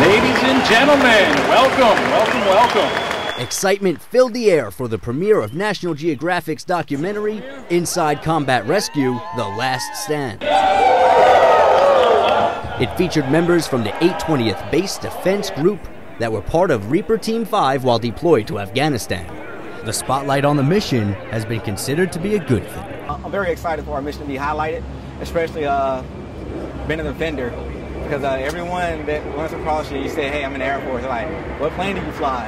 Ladies and gentlemen, welcome, welcome, welcome. Excitement filled the air for the premiere of National Geographic's documentary, Inside Combat Rescue The Last Stand. It featured members from the 820th Base Defense Group that were part of Reaper Team 5 while deployed to Afghanistan. The spotlight on the mission has been considered to be a good thing. I'm very excited for our mission to be highlighted, especially uh, being an offender. Because uh, everyone that runs across you, you say, hey, I'm in the Air Force. They're like, what plane do you fly?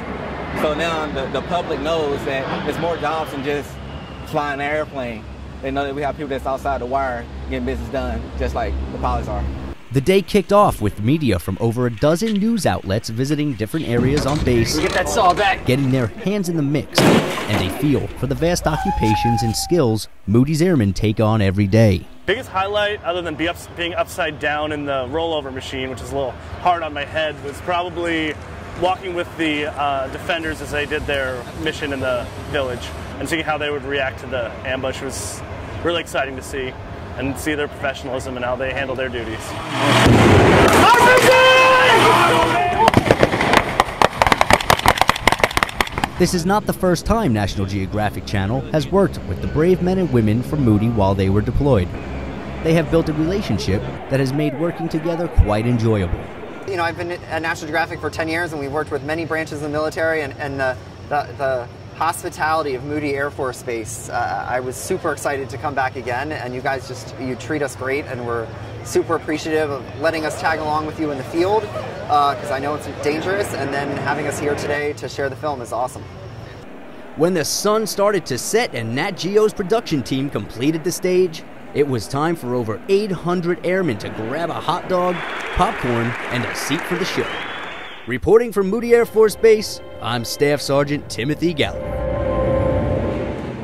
So now the, the public knows that there's more jobs than just flying an airplane. They know that we have people that's outside the wire getting business done, just like the pilots are. The day kicked off with media from over a dozen news outlets visiting different areas on base, Get that saw back. getting their hands in the mix, and a feel for the vast occupations and skills Moody's airmen take on every day. Biggest highlight, other than be being upside down in the rollover machine, which is a little hard on my head, was probably walking with the uh, defenders as they did their mission in the village and seeing how they would react to the ambush was really exciting to see and see their professionalism and how they handle their duties. This is not the first time National Geographic Channel has worked with the brave men and women from Moody while they were deployed. They have built a relationship that has made working together quite enjoyable. You know, I've been at National Geographic for 10 years, and we've worked with many branches of the military, and, and the, the, the hospitality of Moody Air Force Base. Uh, I was super excited to come back again, and you guys just you treat us great, and we're super appreciative of letting us tag along with you in the field because I know it's dangerous, and then having us here today to share the film is awesome. When the sun started to set and Nat Geo's production team completed the stage, it was time for over 800 airmen to grab a hot dog, popcorn, and a seat for the show. Reporting from Moody Air Force Base, I'm Staff Sergeant Timothy Gallagher.